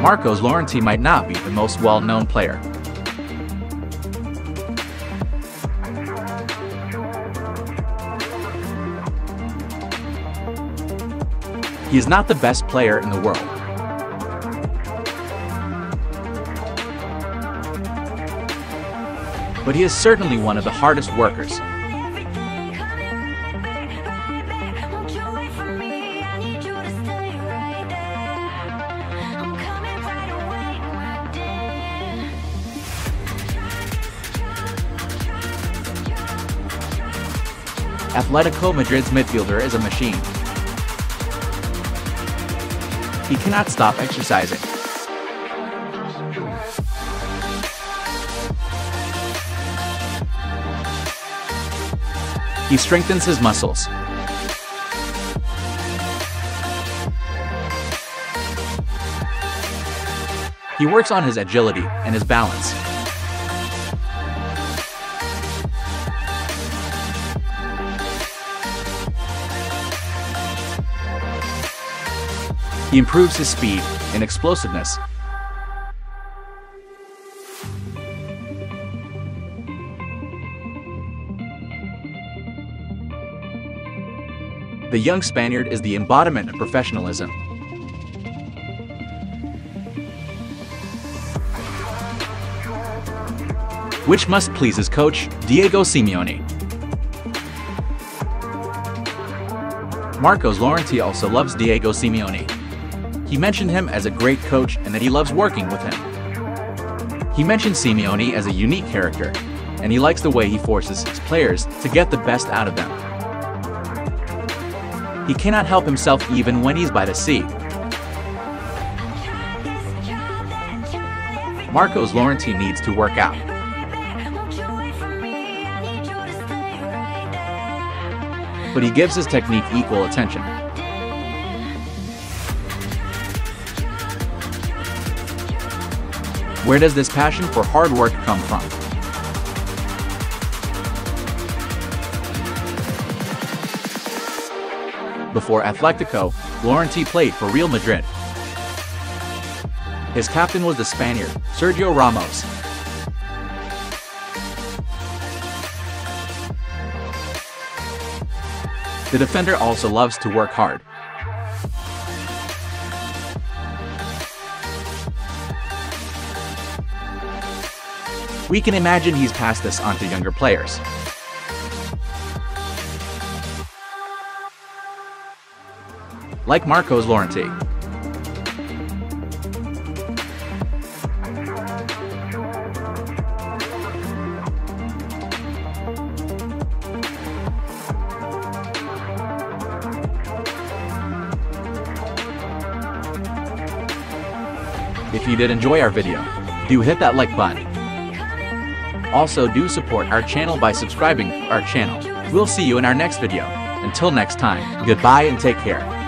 Marcos Llorente might not be the most well-known player. He is not the best player in the world. But he is certainly one of the hardest workers. Atletico Madrid's midfielder is a machine. He cannot stop exercising. He strengthens his muscles. He works on his agility and his balance. He improves his speed and explosiveness. The young Spaniard is the embodiment of professionalism. Which must please his coach, Diego Simeone. Marcos Llorente also loves Diego Simeone. He mentioned him as a great coach and that he loves working with him. He mentioned Simeone as a unique character, and he likes the way he forces his players to get the best out of them. He cannot help himself even when he's by the sea. Marcos Llorente needs to work out. But he gives his technique equal attention. Where does this passion for hard work come from? Before Atletico, Llorente played for Real Madrid. His captain was the Spaniard, Sergio Ramos. The defender also loves to work hard. We can imagine he's passed this on to younger players. Like Marcos Llorente. If you did enjoy our video, do hit that like button. Also do support our channel by subscribing our channel. We'll see you in our next video. Until next time, goodbye and take care.